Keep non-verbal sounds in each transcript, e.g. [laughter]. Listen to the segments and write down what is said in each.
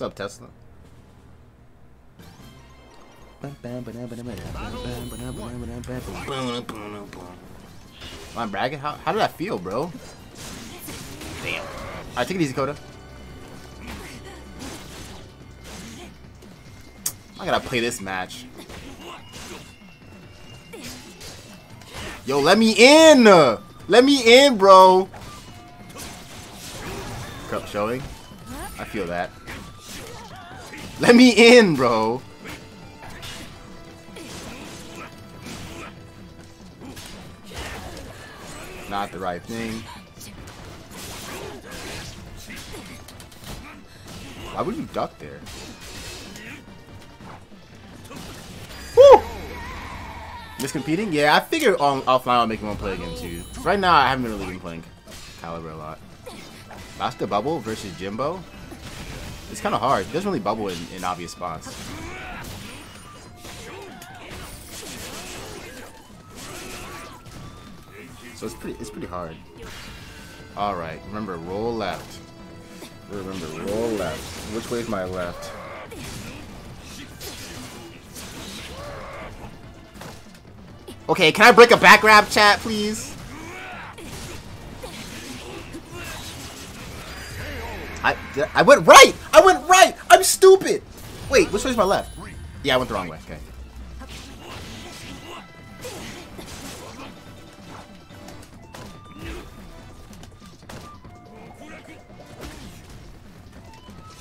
What's up, Tesla? I'm bragging. How, how did that feel, bro? Damn. Alright, take it easy, Coda. I gotta play this match. Yo, let me in! Let me in, bro! Cup showing. I feel that. Let me in, bro! Not the right thing. Why would you duck there? Woo! Just competing? Yeah, I figured I'll make one play again too. Right now I haven't really been playing Calibur a lot. Master Bubble versus Jimbo? It's kind of hard. He doesn't really bubble in, in obvious spots. So it's pretty it's pretty hard. Alright, remember roll left. Remember, roll left. Which way is my left? Okay, can I break a back grab chat, please? I right! I went right! Stupid! Wait, which way is my left? Yeah, I went the wrong way. Okay.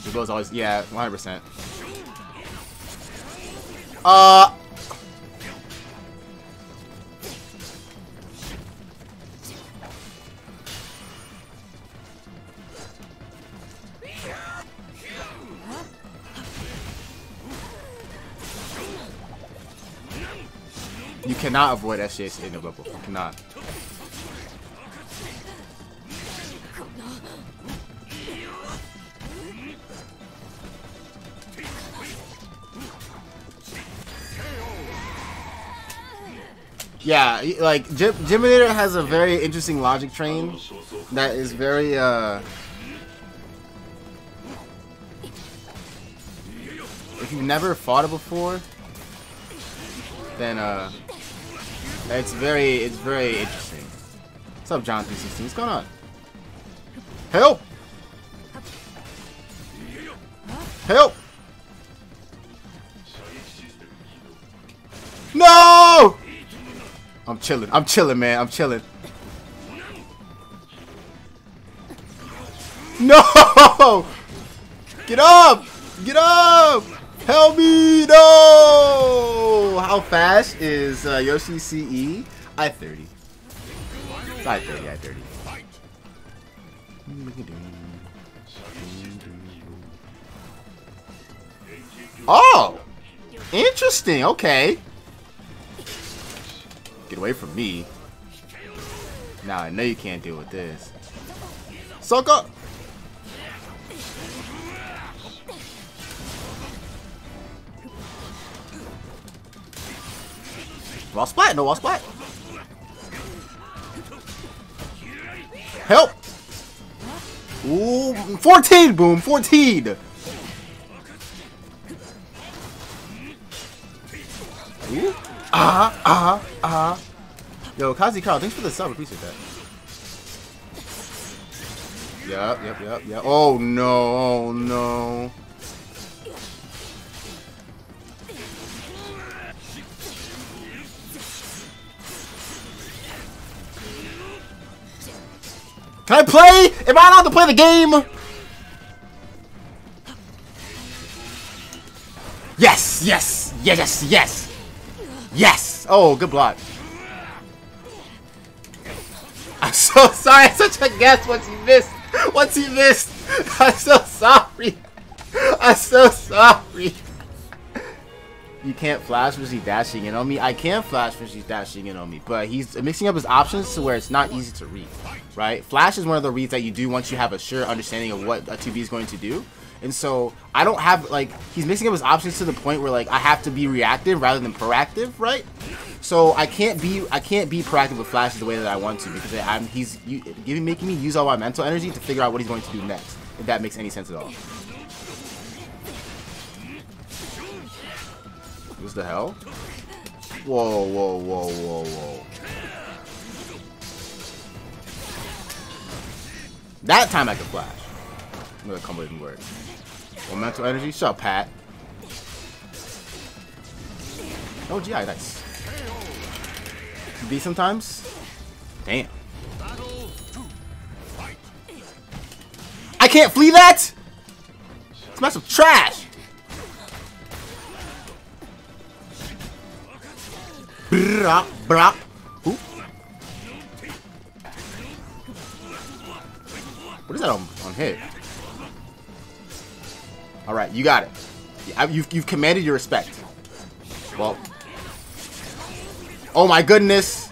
Jimbo's always, yeah, 100%. Uh... You cannot avoid SJ's in the bubble. You cannot. Yeah, like Gym Gyminator has a very interesting logic train that is very uh if you've never fought it before then uh it's very it's very interesting. What's up John 316? What's going on? Help! Help! No! I'm chilling. I'm chilling, man. I'm chilling. No! Get up! Get up! Help me! No! How fast is uh, Yoshi CE? I 30. I 30. I 30. Oh! Interesting. Okay. Get away from me. Now I know you can't deal with this. Suck up! Wall splat, no wall splat. Help! Ooh, 14, boom, 14! Ooh. Ah, ah, ah. Yo, Kazi Carl, thanks for the sub. Appreciate that. Yep, yep, yep, yep. Oh no, oh no. Can I play? Am I allowed to play the game? Yes, yes, yes, yes. Yes! Oh, good block. [laughs] I'm so sorry. I'm such a guess once he missed. Once he missed. [laughs] I'm so sorry. I'm so sorry. You can't flash when she's dashing in on me. I can flash when she's dashing in on me, but he's mixing up his options to where it's not easy to read, right? Flash is one of the reads that you do once you have a sure understanding of what a 2B is going to do. And so I don't have, like, he's mixing up his options to the point where, like, I have to be reactive rather than proactive, right? So I can't be, I can't be proactive with Flash the way that I want to because I'm, he's giving, making me use all my mental energy to figure out what he's going to do next, if that makes any sense at all. What the hell? Whoa, whoa, whoa, whoa, whoa. That time I could flash. Gonna come with and work. One mental energy. Shut up, Pat. Oh, GI, nice. B sometimes? Damn. I can't flee that? It's massive trash. Brap, brap. Is that on, on hit? Alright, you got it. You've, you've commanded your respect. Well. Oh my goodness.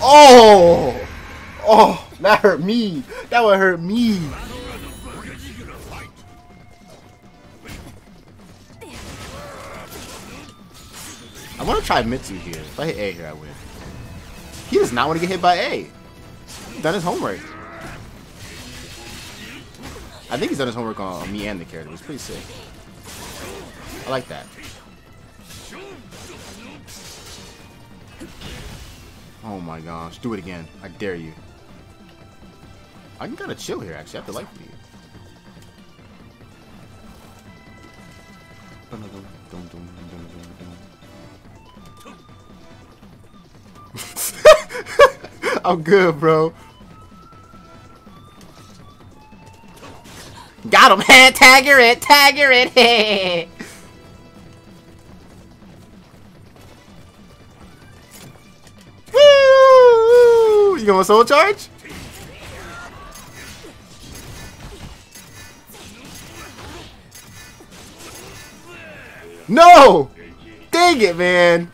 Oh. Oh! Oh, that hurt me. That would hurt me. I want to try Mitsu here. If I hit A here, I win. He does not want to get hit by A. He's done his homework. I think he's done his homework on, me and the character. It's pretty sick. I like that. Oh my gosh. Do it again. I dare you. I can kind of chill here, actually. I have to like you. [laughs] I'm good, bro. Got him! [laughs] Tagger it! Tagger it! [laughs] Woo! You going soul charge? No! Dang it, man!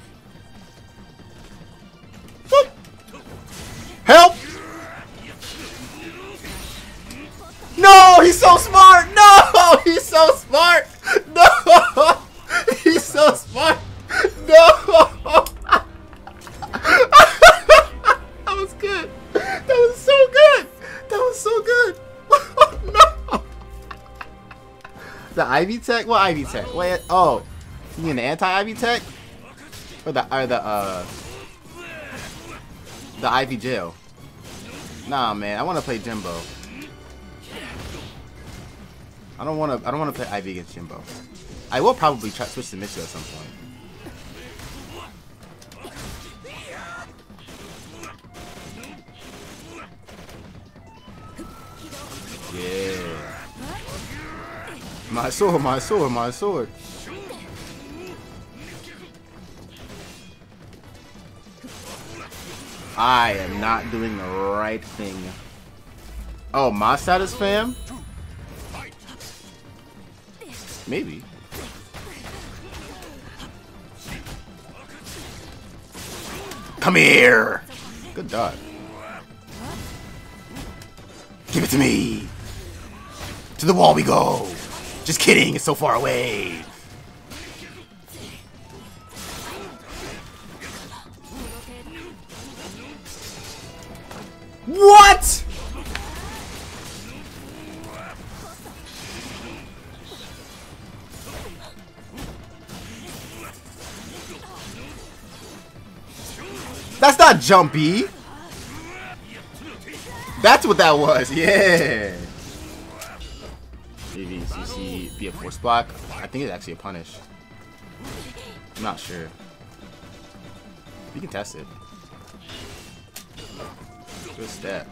Help! No! He's so smart! No! [laughs] He's so smart! No! [laughs] He's so smart! No! [laughs] that was good! That was so good! That was so good! no! The Ivy tech? What Ivy tech? Wait, oh. Mean the anti-Ivy tech? Or the, or the, uh... The Ivy jail. Nah, man, I want to play Jimbo. I don't want to. I don't want to play Ivy against Jimbo. I will probably try switch to Mitsu at some point. Yeah. My sword, my sword, my sword. I am not doing the right thing. Oh, my status fam? Maybe. Come here! Good dog. Give it to me! To the wall we go! Just kidding, it's so far away! Not jumpy. That's what that was. [laughs] Yeah. Maybe CC be a force block. I think it's actually a punish. I'm not sure. We can test it. Good step.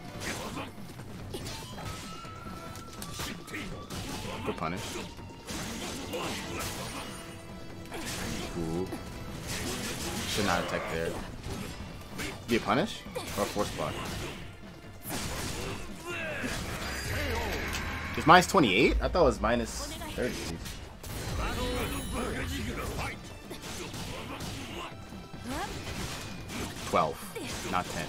Good punish. Cool. Should not attack there. Be a punish? Or force block? Is minus 28? I thought it was minus 30. 12, not 10.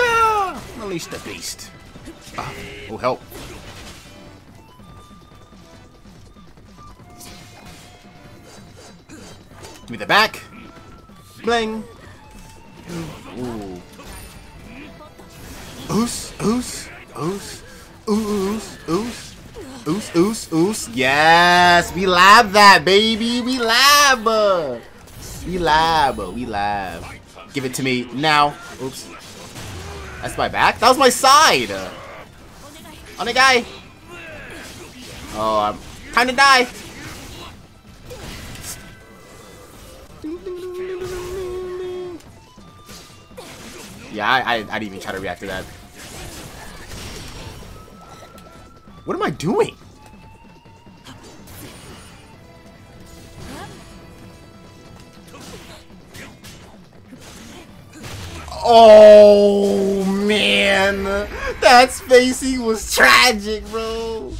Ah, release the beast. Ah, oh, help. Give me the back. Bling. Ooh. Oos, oos, oos, oos, oos, oos, oos, oos. Yes, we lab that, baby. We lab. We lab. We lab. Give it to me now. Oops. That's my back? That was my side! On the guy! Oh, I'm... Time to die! Yeah, I, I, I didn't even try to react to that. What am I doing? Oh man, that spacing was tragic, bro.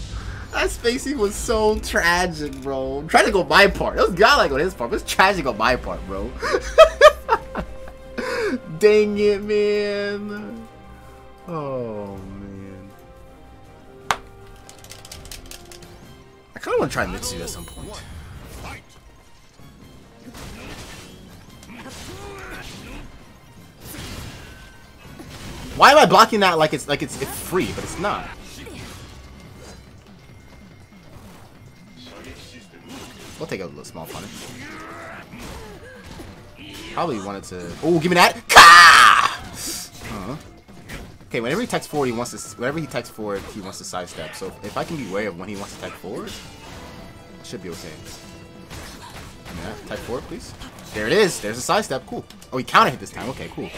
That spacing was so tragic, bro. Trying to go my part. It was godlike on his part, but it's tragic on my part, bro. [laughs] Dang it, man. Oh man. I kind of want to try Mitsu at some point. Why am I blocking that like it's like it's it's free, but it's not? We'll take a little small punish. Probably wanted to. Oh, give me that! Uh -huh. Okay, whenever he techs forward, he wants to. Whenever he techs forward, he wants to sidestep. So if I can be aware of when he wants to tech forward, it should be okay. Yeah, tech forward, please. There it is. There's a sidestep. Cool. Oh, he counter hit this time. Okay, cool.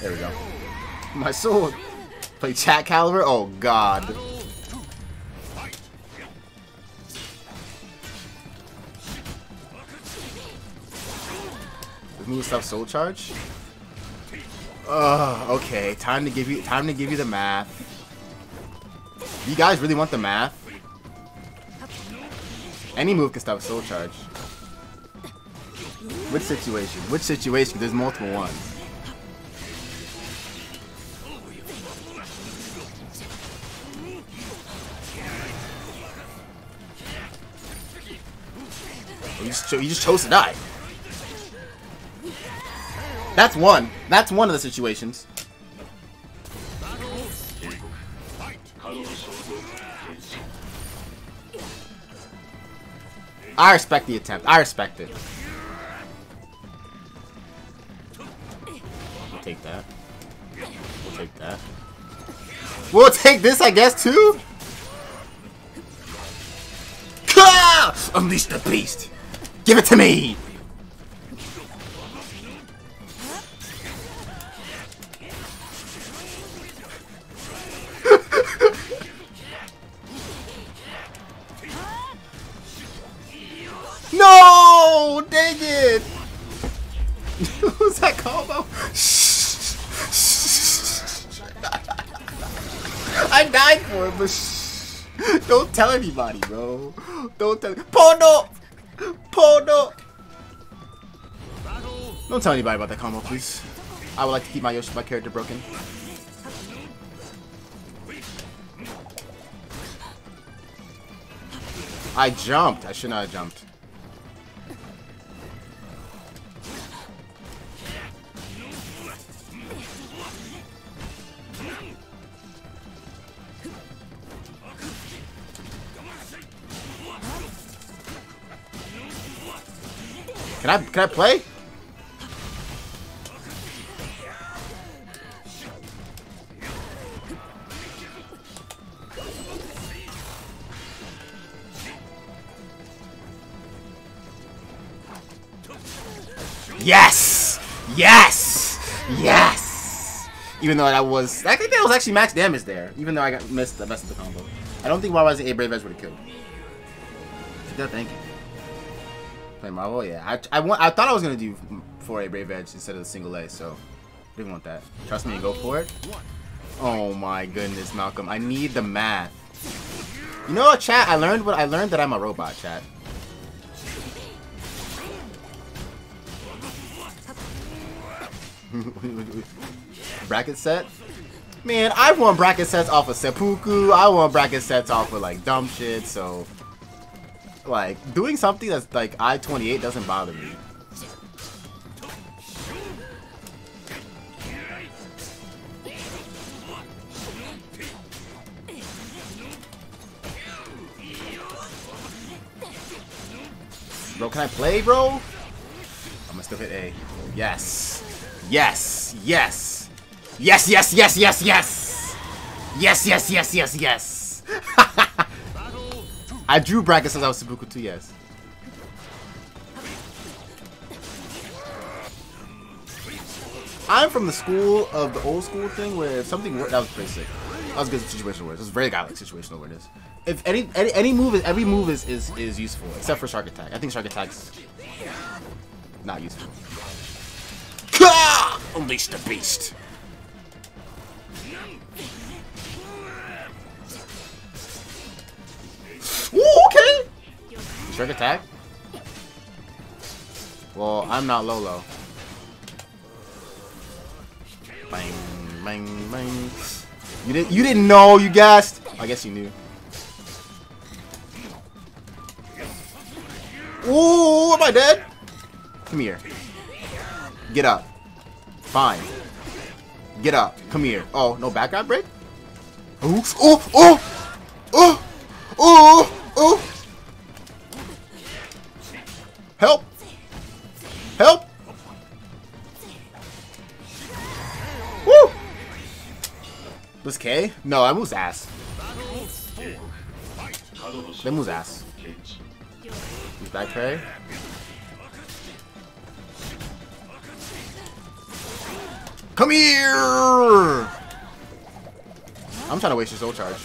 There we go. [laughs] My sword. Play chat caliber? Oh god. Move stuff soul charge? Ugh, okay. Time to give you time to give you the math. You guys really want the math? Any move can stop soul charge. Which situation? Which situation? There's multiple ones. You you just chose to die. That's one. That's one of the situations. I respect the attempt. I respect it. We'll take that. We'll take that. We'll take this, I guess, too? Ah! Unleash the beast! Give it to me! Combo? I died for it, but don't tell anybody, bro. Don't tell. Pono! Pono! Don't tell anybody about that combo, please. I would like to keep my Yoshi, my character broken. I jumped. I should not have jumped. I can I play? Yes! Yes! Yes! Even though that was, I think that was actually max damage there. Even though I got missed the best of the combo. I don't think why was a Brave Edge would have killed. Yeah, thank you. Play Marvel? Yeah. I, I, want, I thought I was going to do 4A Brave Edge instead of the single A, so didn't want that. Trust me go for it. Oh my goodness, Malcolm. I need the math. You know what, chat? I learned what I learned that I'm a robot, chat. [laughs] bracket set? Man, I've won bracket sets off of seppuku. I won bracket sets off of like dumb shit, so Like, doing something that's like I-28 doesn't bother me. Bro, can I play, bro? I'm gonna still hit A. Yes. Yes. Yes. Yes, yes, yes, yes, yes! Yes, yes, yes, yes, yes! I drew brackets since I was Seppuku 2, yes. I'm from the school of the old school thing where if something worked, that was pretty sick. That was good situational awareness. It was very godlike situational awareness. If any, any any move is every move is, is is useful except for shark attack. I think shark attack's not useful. Unleash the beast. Shark attack. Well, I'm not Lolo. Bang, bang, bang. You didn't. You didn't know. You guessed. I guess you knew. Ooh, am I dead? Come here. Get up. Fine. Get up. Come here. Oh, no background break? Oops. Oh, oh, No, I move's ass. That move's ass. He's back parry. Come here! I'm trying to waste your soul charge.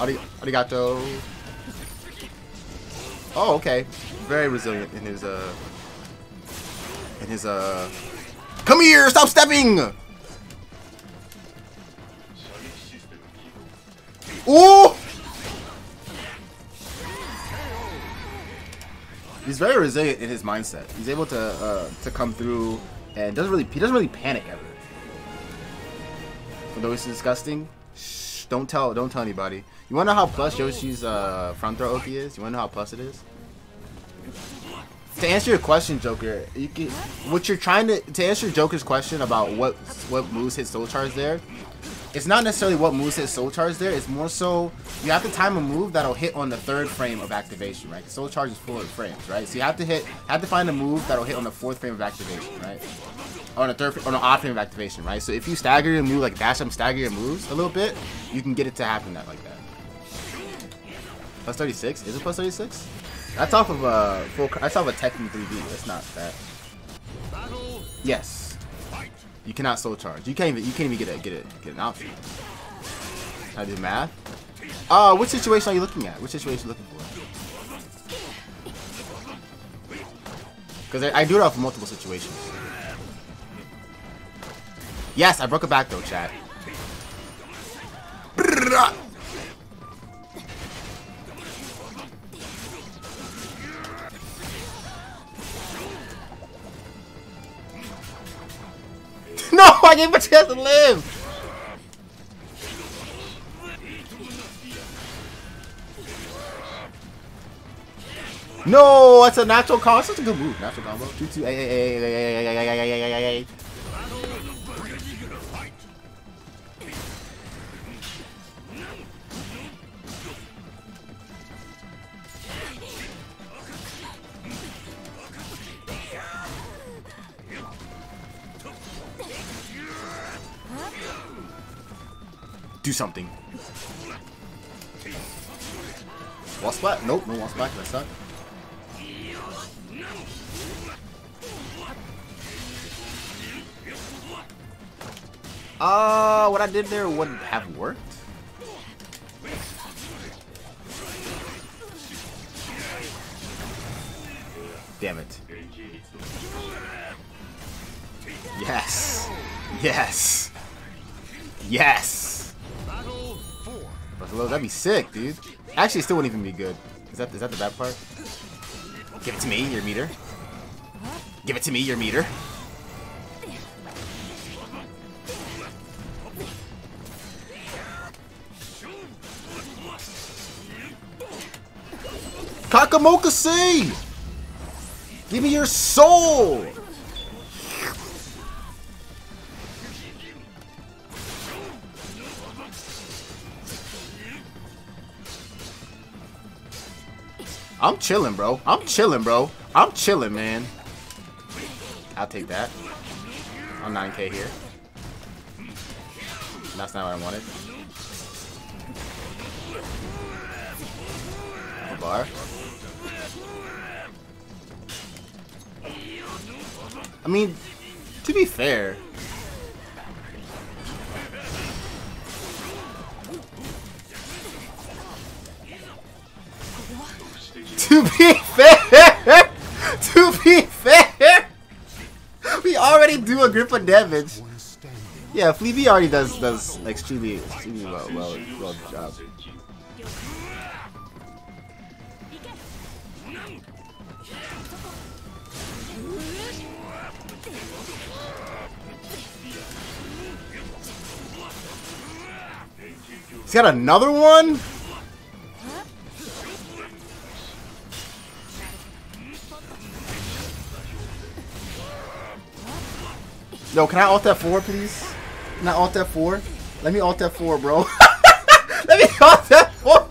Ari arigato. Oh, okay. Very resilient in his, uh... In his, uh... Come here! Stop stepping! Ooh! He's very resilient in his mindset. He's able to uh, to come through and doesn't really he doesn't really panic ever. Although it's disgusting, shh, don't tell don't tell anybody. You wanna know how plus Yoshi's uh, front throw Oki is? You wanna know how plus it is? To answer your question, Joker, you can, what you're trying to to answer Joker's question about what what moves hit soul charge there, it's not necessarily what moves hit soul charge there. It's more so you have to time a move that'll hit on the third frame of activation, right? Soul charge is full of frames, right? So you have to hit, have to find a move that'll hit on the fourth frame of activation, right? On the third, on the odd frame of activation, right? So if you stagger your move, like dash up, stagger your moves a little bit, you can get it to happen that like that. Plus 36? Is it plus 36? That's off of a full. That's off of Tekken 3D. That's not that. Yes. You cannot soul charge. You can't even you can't even get a get it get an option. How do math? Uh which situation are you looking at? Which situation are you looking for? Because I, I, do it off of multiple situations. Yes, I broke a back though, chat. I gave him a chance to live. No, that's a natural combo. That's a good move. Natural combo. Two two. Hey, hey, hey, hey, hey, hey, hey, hey, hey, hey, hey. Something. Wall splat? Nope, no wall splat. That's not. Uh, what I did there wouldn't have worked. Damn it. Yes. Yes. Yes. That'd be sick, dude. Actually, it still wouldn't even be good. Is that is that the bad part? Give it to me, your meter. Give it to me, your meter. Kakamokasi! Give me your soul! I'm chilling, bro. I'm chilling, bro. I'm chilling, man. I'll take that. I'm 9k here. That's not what I wanted. A bar. I mean, to be fair, to be fair, [laughs] to be fair, we already do a grip of damage. Yeah, Fleavy already does does extremely extremely well well well job. He's got another one? Yo, can I alt F4, please? Can I alt F4? Let me alt F4, bro. [laughs] Let me alt F4!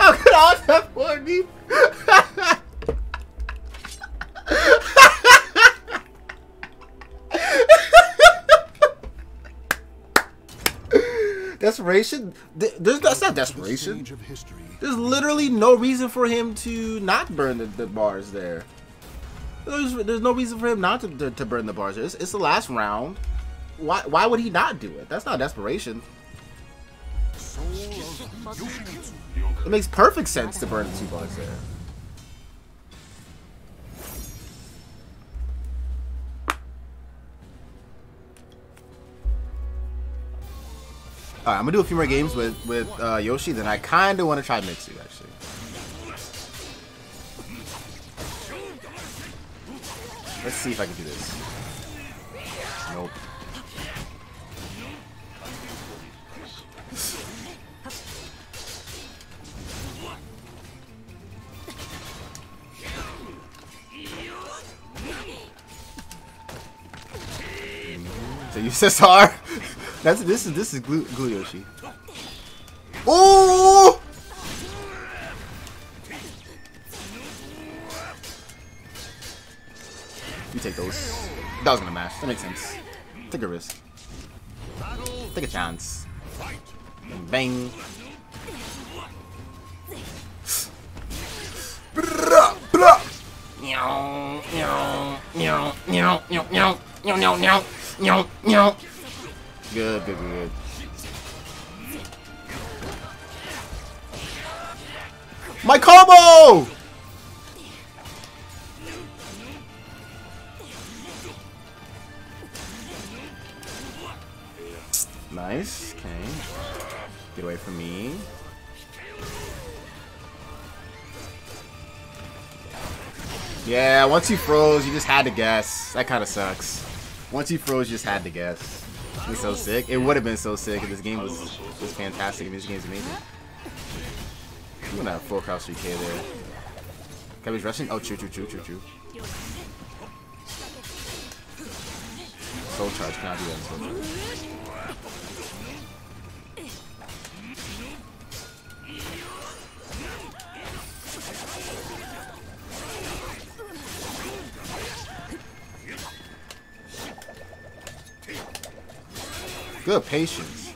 I'm gonna alt F4, dude. [laughs] desperation? There's, that's not desperation. There's literally no reason for him to not burn the, the bars there. There's, there's no reason for him not to, to, to burn the bars. It's, it's the last round. Why, why would he not do it? That's not desperation. It makes perfect sense to burn the two bars there. Alright, I'm gonna do a few more games with with uh, Yoshi. Then I kind of want to try Mitsu actually. Let's see if I can do this. Nope. So you SSR? [laughs] That's this is this is glue, glue Yoshi. Oh! That was gonna mash. That makes sense. Take a risk. Take a chance. Bang. Meow, meow, meow, meow, meow, meow, meow, meow, meow, meow. Good, good, good, good. My combo! Nice, okay. Get away from me. Yeah, once you froze, you just had to guess. That kind of sucks. Once you froze, you just had to guess. It's so sick. It would have been so sick if this game was was fantastic. If this game's amazing. I'm gonna full cross 3k there. Cabbage rushing? Oh, true, true, true, true, true. Soul charge. Cannot do that Good patience.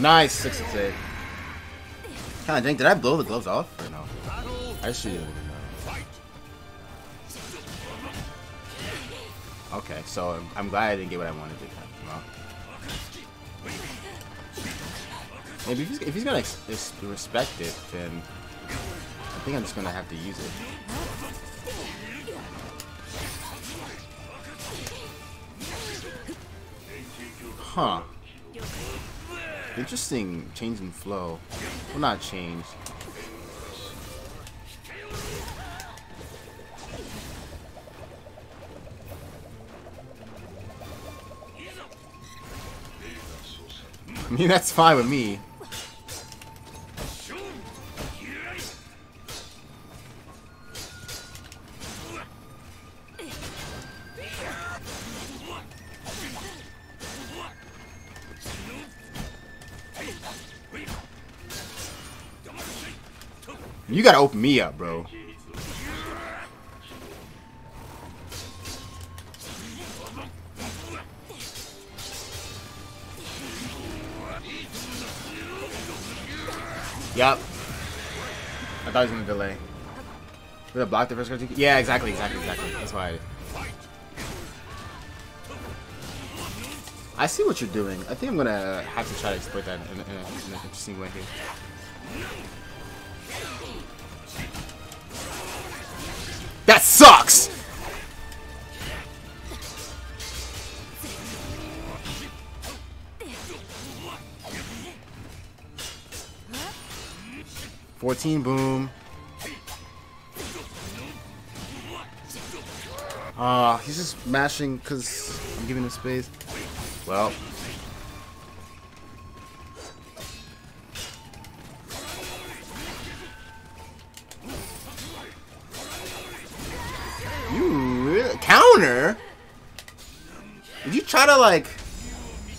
Nice, six of eight. God dang, did I blow the gloves off or no? I should have Okay, so I'm glad I didn't get what I wanted to. Well. Maybe if he's, if he's gonna respect it, then I think I'm just gonna have to use it. Huh. Interesting change in flow. Well, not change. I [laughs] mean, that's fine with me. You gotta open me up, bro. Yup. I thought he was gonna delay. Would have blocked the first? Yeah, exactly, exactly, exactly. That's why I I see what you're doing. I think I'm gonna have to try to exploit that in, in, in an interesting way here. 14, boom. Ah, uh, he's just mashing because I'm giving him space. Well. You really? Counter? Would you try to like...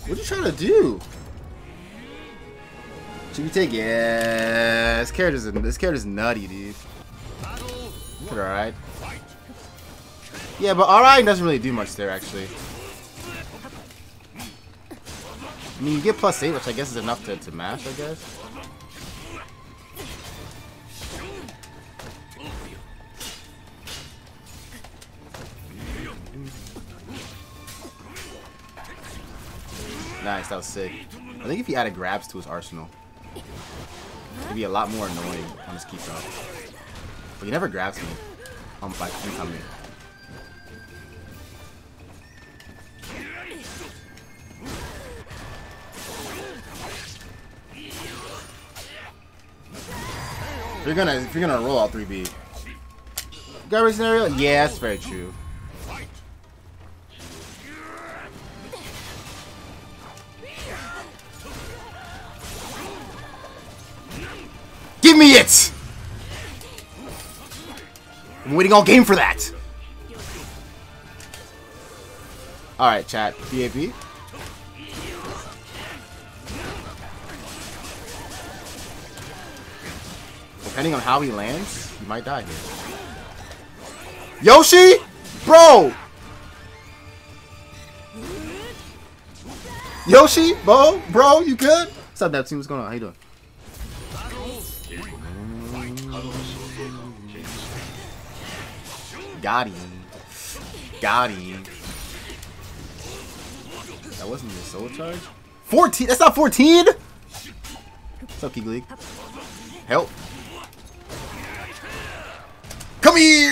What are you trying to do? Should we take? Yeah, this character's this character's nutty, dude. Alright. Yeah, but alright doesn't really do much there actually. I mean, you get plus 8, which I guess is enough to, to mash, I guess. Nice, that was sick. I think if he added grabs to his arsenal, it'd be a lot more annoying on his keep up. But he never grabs me. I'm like incoming. you're gonna if you're gonna roll all three B. Garbage scenario? Yeah, that's very true. I'm waiting all game for that. Alright, chat. BAB. Depending on how he lands, he might die here. Yoshi? Bro! Yoshi? Bro? Bro, you good? What's up, Neptune? What's going on? How you doing? Got him. Got him. That wasn't your soul charge? 14? That's not 14? What's up, League? Help. Come here!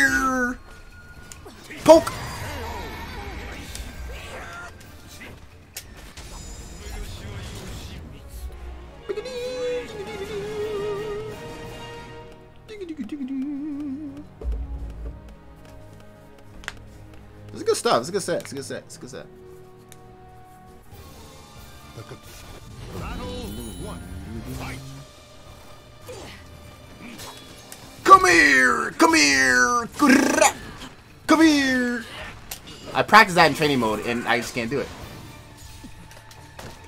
Stuff. It's a good set. It's a good set. It's a good set. Battle one. Fight. Come here! Come here! Come here! I practiced that in training mode, and I just can't do it.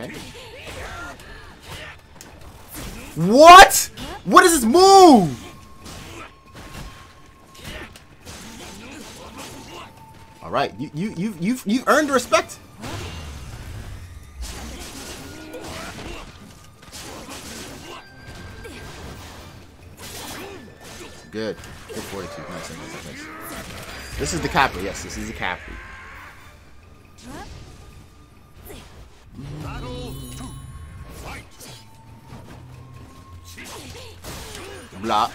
Okay. What? What is this move? Right, you you you you've you earned respect. Good. Good 42. Nice, nice, nice, nice. This is the Capri. Yes, this is the Capri. Blah.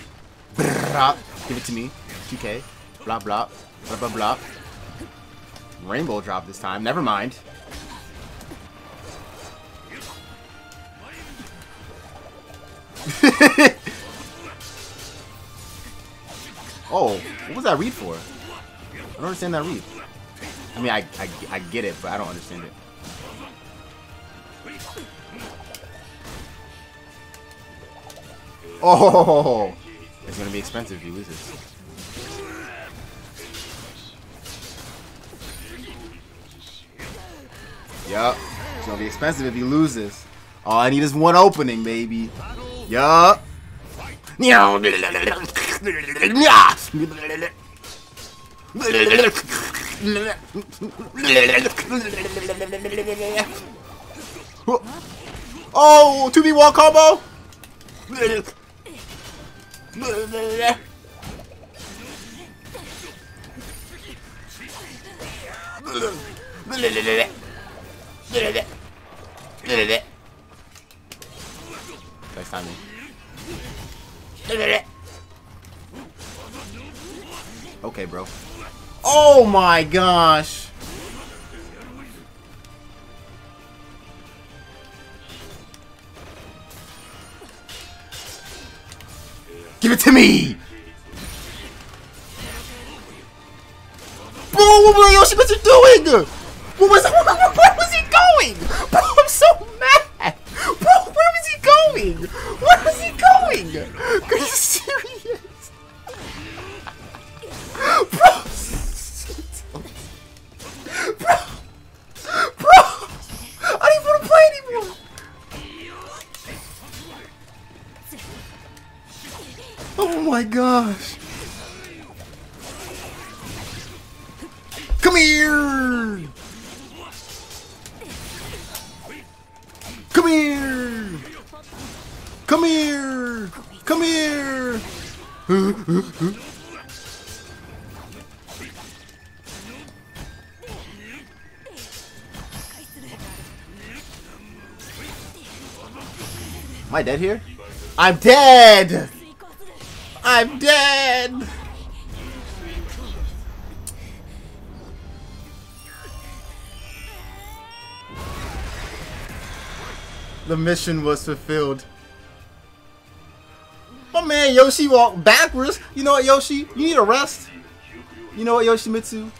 Blah. Give it to me. 2k. Blah, blah. Blah, blah, blah. Rainbow drop this time. Never mind. [laughs] oh, what was that read for? I don't understand that read. I mean, I, I, I get it, but I don't understand it. Oh, [laughs] it's gonna be expensive if he loses. Yup, it's gonna be expensive if he loses. All I need is one opening, baby. Yup. Oh, 2v1 combo! Next time. Okay, bro. Oh my gosh! Give it to me! Bro, what was Yoshimitsu doing? What was where was he going? Bro, I'm so mad! Bro, where was he going? Where was he going? Are you serious? Bro! Bro! Bro! I don't even want to play anymore! Oh my gosh! Come here! Dead here? I'm dead! I'm dead! The mission was fulfilled. My man Yoshi walked backwards. You know what, Yoshi? You need a rest. You know what, Yoshimitsu?